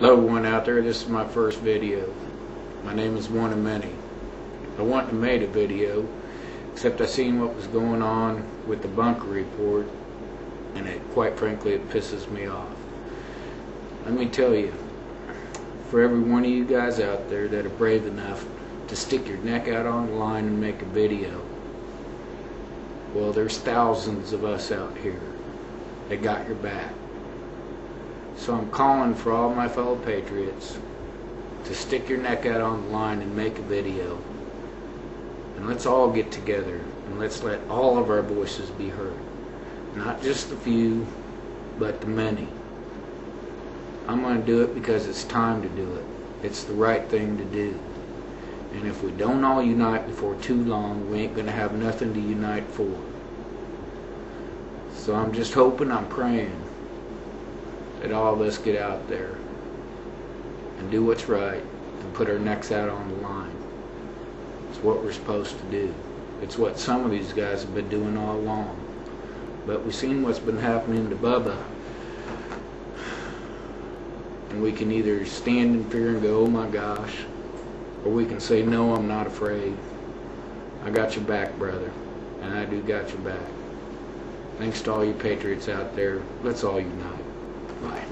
Hello everyone out there, this is my first video. My name is one of many. I wouldn't have made a video, except I seen what was going on with the bunker report, and it, quite frankly, it pisses me off. Let me tell you, for every one of you guys out there that are brave enough to stick your neck out on the line and make a video, well, there's thousands of us out here that got your back. So I'm calling for all my fellow patriots to stick your neck out on the line and make a video. And let's all get together and let's let all of our voices be heard. Not just the few, but the many. I'm going to do it because it's time to do it. It's the right thing to do. And if we don't all unite before too long, we ain't going to have nothing to unite for. So I'm just hoping, I'm praying that all of us get out there and do what's right and put our necks out on the line. It's what we're supposed to do. It's what some of these guys have been doing all along. But we've seen what's been happening to Bubba. And we can either stand in fear and go, oh my gosh, or we can say, no, I'm not afraid. I got your back, brother. And I do got your back. Thanks to all you patriots out there. Let's all unite. Bye.